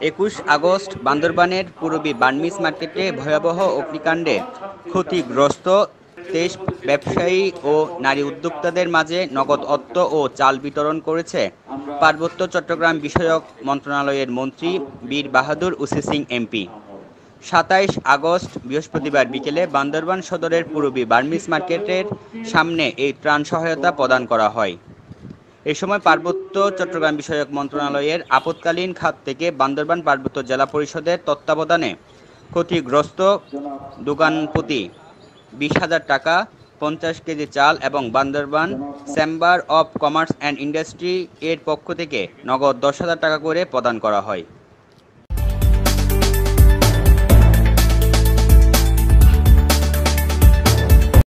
একুশ আগস্ট বান্দরবানের পূর্বী বার্মিস মার্কেটে ভয়াবহ অগ্নিকাণ্ডে ক্ষতিগ্রস্ত তেইশ ব্যবসায়ী ও নারী উদ্যোক্তাদের মাঝে নগদ অর্থ ও চাল বিতরণ করেছে পার্বত্য চট্টগ্রাম বিষয়ক মন্ত্রণালয়ের মন্ত্রী বীর বাহাদুর উসি সিং এমপি। সাতাইশ আগস্ট বৃহস্পতিবার বিকেলে বান্দরবান সদরের পূর্বী বার্মিস মার্কেটের সামনে এই ত্রাণ সহায়তা প্রদান করা হয়। এ সময় পার্বত্য চট্টগ্রাম বিষয়ক মন্ত্রণালয়ের আপতকালীন খাত থেকে বান্দরবান পার্বত্য জেলা পরিষদের তত্ত্বাবধানে ক্ষতিগ্রস্ত দোকানপতি বিশ হাজার টাকা, পঞ্চাশ কেজি চাল এবং Bandarban chamber of commerce and industry এর পক্ষ থেকে নগদ দশ হাজার টাকা করে প্রদান করা হয়।